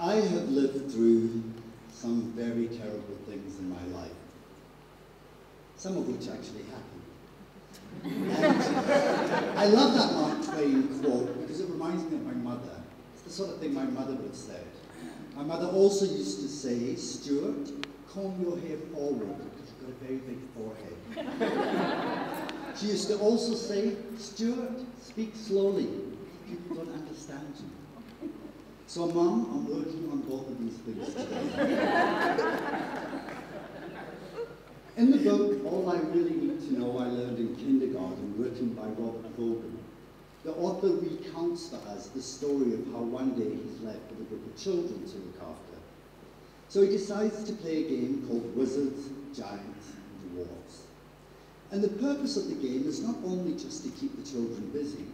I have lived through some very terrible things in my life, some of which actually happened. I love that Mark Twain quote because it reminds me of my mother. It's the sort of thing my mother would have said. My mother also used to say, Stuart, comb your hair forward because you've got a very big forehead. she used to also say, Stuart, speak slowly. People don't understand you. So, Mum, I'm working on both of these things today. in the book, All I Really Need to Know I Learned in Kindergarten, written by Robert Fulghum, the author recounts for us the story of how one day he's left with a group of children to look after. So he decides to play a game called Wizards, Giants, and Dwarfs. And the purpose of the game is not only just to keep the children busy,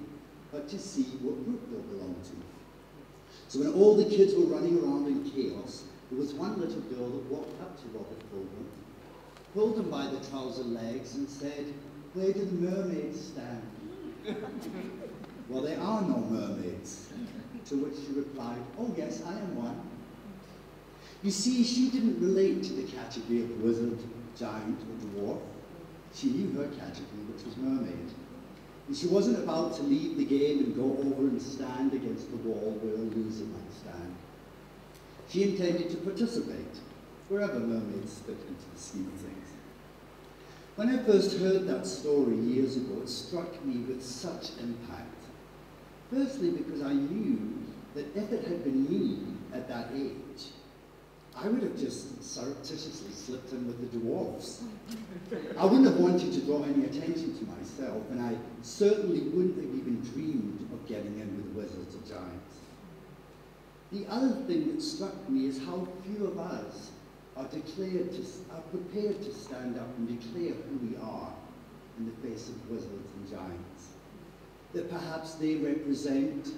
but to see what group they'll belong to. So when all the kids were running around in chaos, there was one little girl that walked up to Robert Fulghum, pulled him by the trouser legs and said, where do the mermaids stand? well, there are no mermaids. To which she replied, oh yes, I am one. You see, she didn't relate to the category of wizard, giant, or dwarf. She knew her category, which was mermaid. She wasn't about to leave the game and go over and stand against the wall where a loser might stand. She intended to participate, wherever mermaids fit into the scheme of things. When I first heard that story years ago, it struck me with such impact. Firstly, because I knew that if it had been me at that age, I would have just surreptitiously slipped in with the dwarfs. I wouldn't have wanted to draw any attention myself, and I certainly wouldn't have even dreamed of getting in with wizards or giants. The other thing that struck me is how few of us are declared to, are prepared to stand up and declare who we are in the face of wizards and giants. That perhaps they represent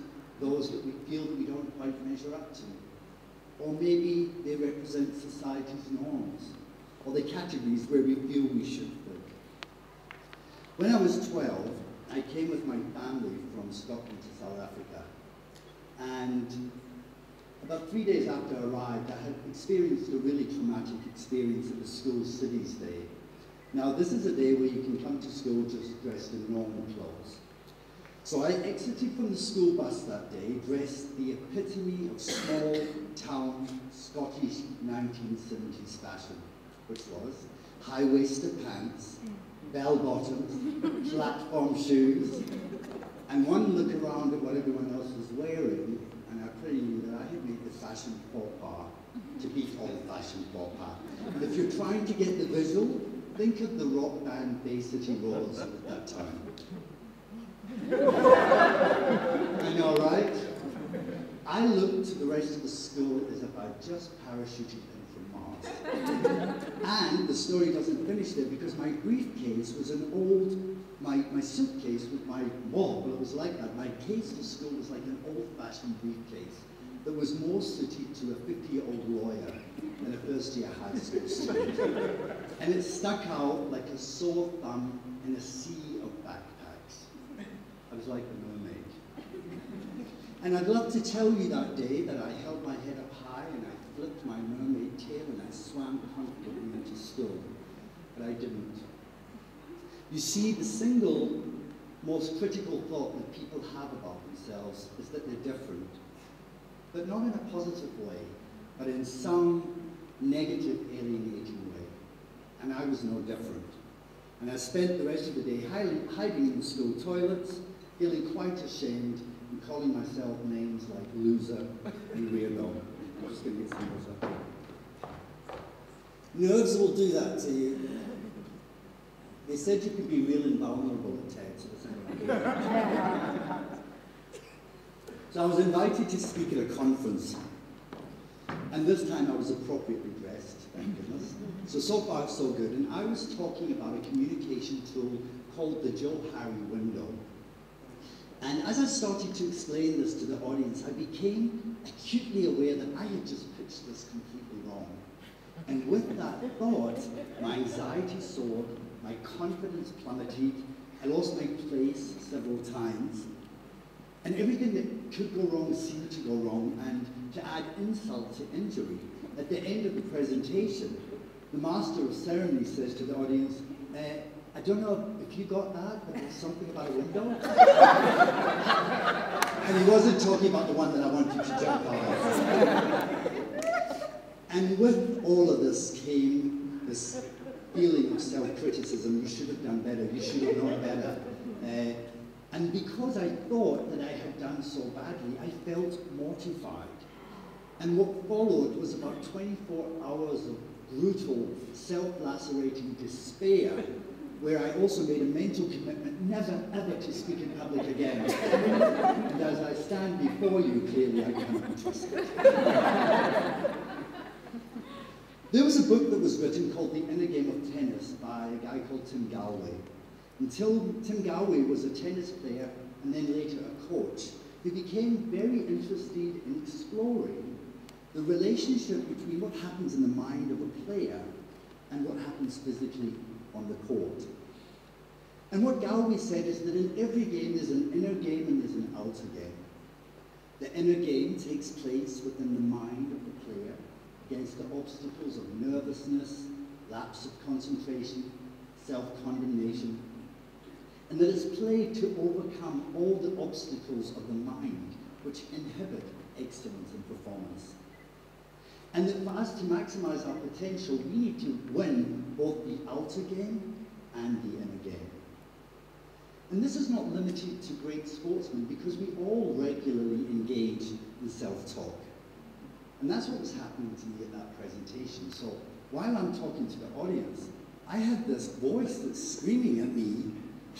those that we feel that we don't quite measure up to or maybe they represent society's norms, or the categories where we feel we should. When I was 12, I came with my family from Scotland to South Africa, and about three days after I arrived, I had experienced a really traumatic experience at the school civvies day. Now, this is a day where you can come to school just dressed in normal clothes. So I exited from the school bus that day dressed the epitome of small town Scottish 1970s fashion, which was high-waisted pants, mm. Bell-bottoms, platform shoes, and one look around at what everyone else was wearing, and I pretty knew that I had made the fashion faux pas to beat old-fashioned faux pas. And if you're trying to get the visual, think of the rock band Bay City Rollers at that time. I know, right? I looked at the rest of the school as if I'd just parachuted. and the story doesn't finish there because my briefcase was an old, my, my suitcase with my, well, well, it was like that. My case to school was like an old-fashioned briefcase that was more suited to a 50-year-old lawyer than a first-year high school student. and it stuck out like a sore thumb in a sea of backpacks. I was like a mermaid. And I'd love to tell you that day that I held my head up high and I flipped my mermaid tail and I swam comfortably into school, but I didn't. You see, the single most critical thought that people have about themselves is that they're different, but not in a positive way, but in some negative, alienating way. And I was no different. And I spent the rest of the day hiding in the school toilets, feeling quite ashamed and calling myself names like loser and weirdo. Just. Nerves will do that to you. They said you could be real invulnerable at TED, so So I was invited to speak at a conference, and this time I was appropriately dressed, thank goodness. So, so far so good. And I was talking about a communication tool called the Joe Harry window. And as I started to explain this to the audience, I became acutely aware that I had just pitched this completely wrong. And with that thought, my anxiety soared, my confidence plummeted, I lost my place several times. And everything that could go wrong seemed to go wrong, and to add insult to injury, at the end of the presentation, the master of ceremony says to the audience, uh, I don't know if you got that, but there's something about a window. and he wasn't talking about the one that I want you to jump out And with all of this came this feeling of self-criticism. You should have done better. You should have known better. Uh, and because I thought that I had done so badly, I felt mortified. And what followed was about 24 hours of brutal, self-lacerating despair, where I also made a mental commitment never ever to speak in public again. and as I stand before you, clearly I be trusted. there was a book that was written called The Inner Game of Tennis by a guy called Tim Gallwey. Until Tim Gallwey was a tennis player and then later a coach, he became very interested in exploring the relationship between what happens in the mind of a player and what happens physically on the court. And what Gallwey said is that in every game there's an inner game and there's an outer game. The inner game takes place within the mind of the player against the obstacles of nervousness, lapse of concentration, self-condemnation, and that it's played to overcome all the obstacles of the mind which inhibit excellence in performance. And that for us to maximize our potential, we need to win both the outer game and the inner game. And this is not limited to great sportsmen because we all regularly engage in self-talk. And that's what was happening to me at that presentation. So while I'm talking to the audience, I had this voice that's screaming at me,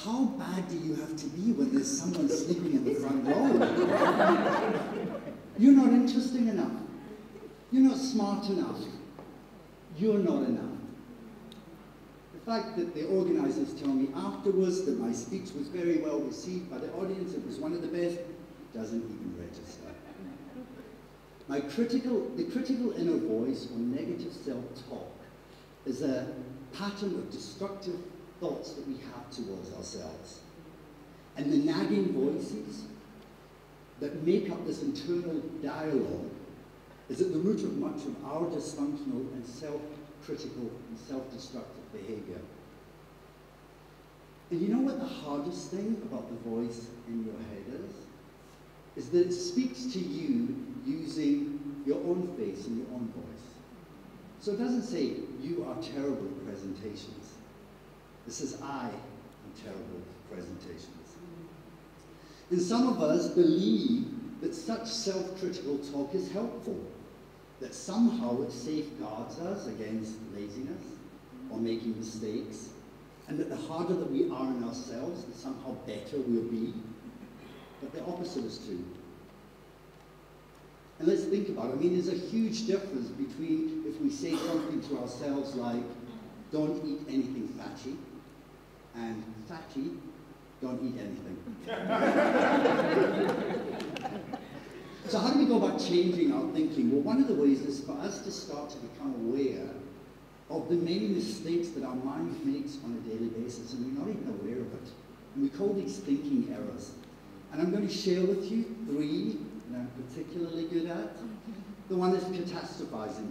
how bad do you have to be when there's someone sleeping in the front row? You're not interesting enough. You're not smart enough. You're not enough. The fact that the organizers tell me afterwards that my speech was very well received by the audience, it was one of the best, doesn't even register. My critical, the critical inner voice or negative self-talk is a pattern of destructive thoughts that we have towards ourselves. And the nagging voices that make up this internal dialogue is at the root of much of our dysfunctional and self-critical and self-destructive behavior. And you know what the hardest thing about the voice in your head is? Is that it speaks to you using your own face and your own voice. So it doesn't say, you are terrible at presentations. It says, I am terrible at presentations. And some of us believe that such self-critical talk is helpful that somehow it safeguards us against laziness or making mistakes, and that the harder that we are in ourselves, the somehow better we'll be. But the opposite is true. And let's think about it. I mean, there's a huge difference between if we say something to ourselves like, don't eat anything fatty, and fatty, don't eat anything. So how do we go about changing our thinking? Well, one of the ways is for us to start to become aware of the many mistakes that our mind makes on a daily basis, and we're not even aware of it. And we call these thinking errors. And I'm going to share with you three that I'm particularly good at. The one is catastrophizing.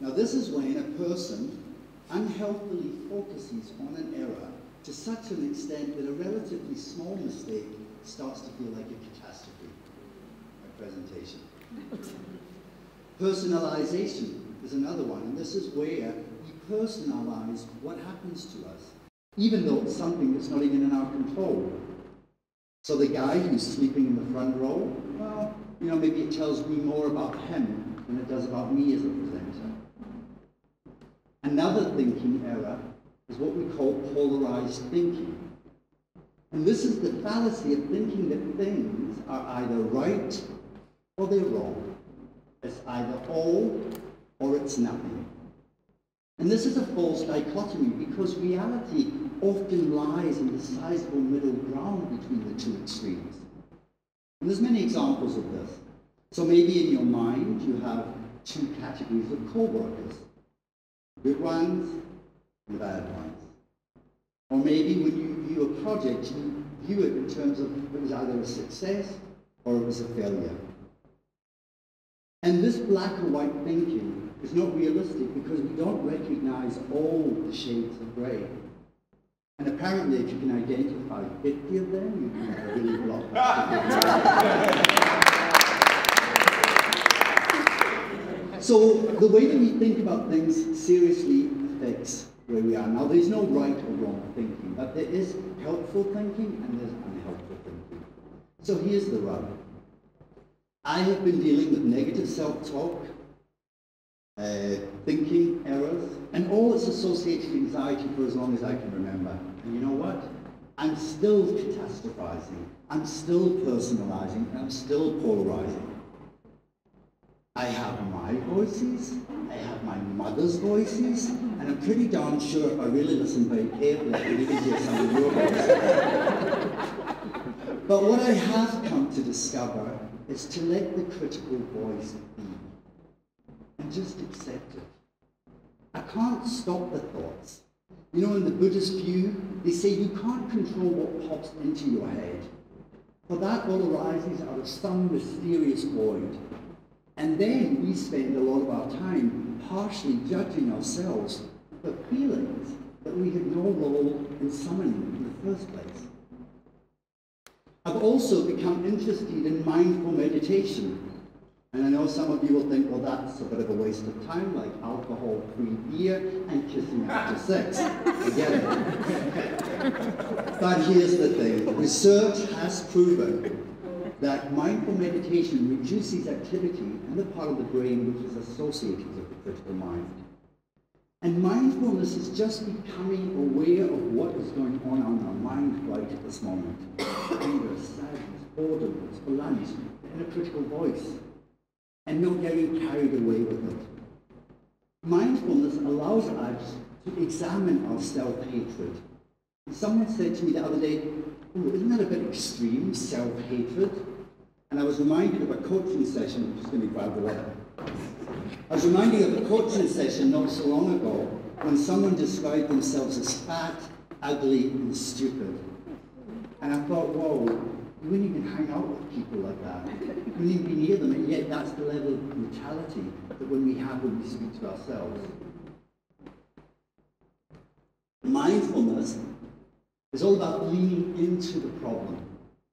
Now this is when a person unhealthily focuses on an error to such an extent that a relatively small mistake starts to feel like a catastrophe presentation. Personalization is another one, and this is where we personalize what happens to us, even though it's something that's not even in our control. So the guy who's sleeping in the front row, well, you know, maybe it tells me more about him than it does about me as a presenter. Another thinking error is what we call polarized thinking. And this is the fallacy of thinking that things are either right or they're wrong. It's either all or it's nothing. And this is a false dichotomy because reality often lies in the sizable middle ground between the two extremes. And there's many examples of this. So maybe in your mind you have two categories of co-workers. Good ones and bad ones. Or maybe when you view a project, you view it in terms of it was either a success or it was a failure. And this black and white thinking is not realistic because we don't recognize all the shades of grey. And apparently, if you can identify 50 of them, you can really block So the way that we think about things seriously affects where we are. Now, there's no right or wrong thinking, but there is helpful thinking and there's unhelpful thinking. So here's the rub. I have been dealing with negative self-talk, uh, thinking errors, and all its associated anxiety for as long as I can remember. And you know what? I'm still catastrophizing. I'm still personalizing. I'm still polarizing. I have my voices, I have my mother's voices, and I'm pretty darn sure if I really listen very carefully, I can even hear some of your voices. but what I have come to discover is to let the critical voice be and just accept it. I can't stop the thoughts. You know, in the Buddhist view, they say you can't control what pops into your head. For that all arises out of some mysterious void. And then we spend a lot of our time harshly judging ourselves for feelings that we had no role in summoning in the first place. I've also become interested in mindful meditation. And I know some of you will think, well, that's a bit of a waste of time, like alcohol-free beer and kissing after sex. I get it. but here's the thing. Research has proven that mindful meditation reduces activity in the part of the brain which is associated with the critical mind. And mindfulness is just becoming aware of what is going on in our mind right at this moment. Anger, sadness, boredom, lunch, in a critical voice. And not getting carried away with it. Mindfulness allows us to examine our self-hatred. Someone said to me the other day, oh, isn't that a bit extreme, self-hatred? And I was reminded of a coaching session, I'm just going to grab the letter. I was reminded of a coaching session not so long ago when someone described themselves as fat, ugly, and stupid. And I thought, whoa, you wouldn't even hang out with people like that. You wouldn't even be near them, and yet that's the level of brutality that when we have when we speak to ourselves. Mindfulness is all about leaning into the problem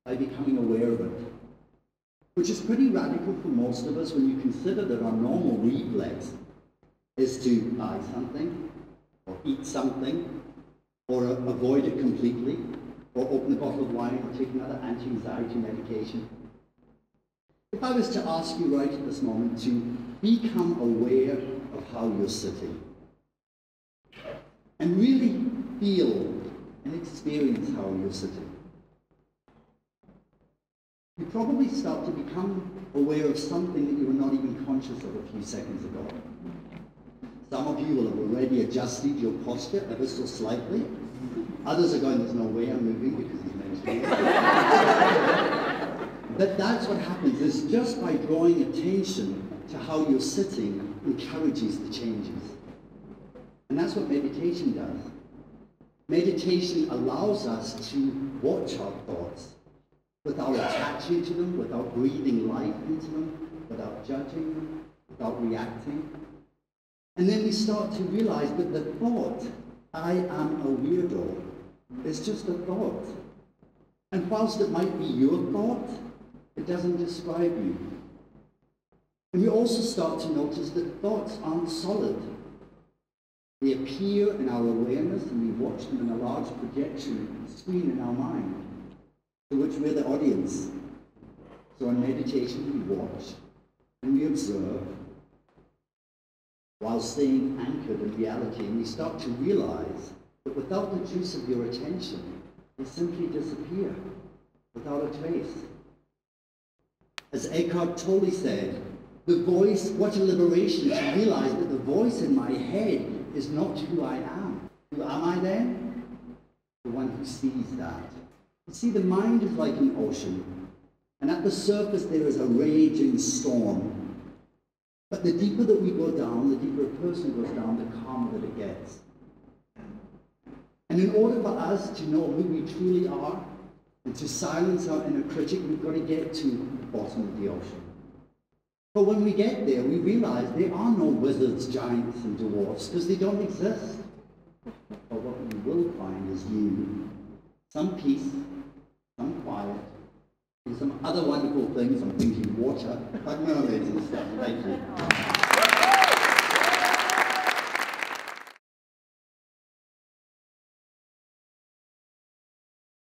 by becoming aware of it which is pretty radical for most of us when you consider that our normal reflex is to buy something, or eat something, or avoid it completely, or open a bottle of wine, or take another anti-anxiety medication. If I was to ask you right at this moment to become aware of how you're sitting, and really feel and experience how you're sitting, you probably start to become aware of something that you were not even conscious of a few seconds ago. Some of you will have already adjusted your posture ever so slightly. Others are going, there's no way I'm moving because he's mentioning it. but that's what happens, is just by drawing attention to how you're sitting encourages the changes. And that's what meditation does. Meditation allows us to watch our thoughts, without attaching to them, without breathing life into them, without judging them, without reacting. And then we start to realize that the thought, I am a weirdo, is just a thought. And whilst it might be your thought, it doesn't describe you. And we also start to notice that thoughts aren't solid. They appear in our awareness and we watch them in a large projection screen in our mind to which we're the audience. So in meditation, we watch and we observe while staying anchored in reality, and we start to realize that without the juice of your attention, they simply disappear without a trace. As Eckhart Tolle said, the voice, what a liberation to realize that the voice in my head is not who I am. Who am I then? The one who sees that. See, the mind is like an ocean, and at the surface there is a raging storm. But the deeper that we go down, the deeper a person goes down, the calmer that it gets. And in order for us to know who we truly are and to silence our inner critic, we've got to get to the bottom of the ocean. But when we get there, we realize there are no wizards, giants, and dwarfs because they don't exist. But what we will find is you, some peace, some other wonderful things, I'm thinking water, but none of these stuff. Thank you.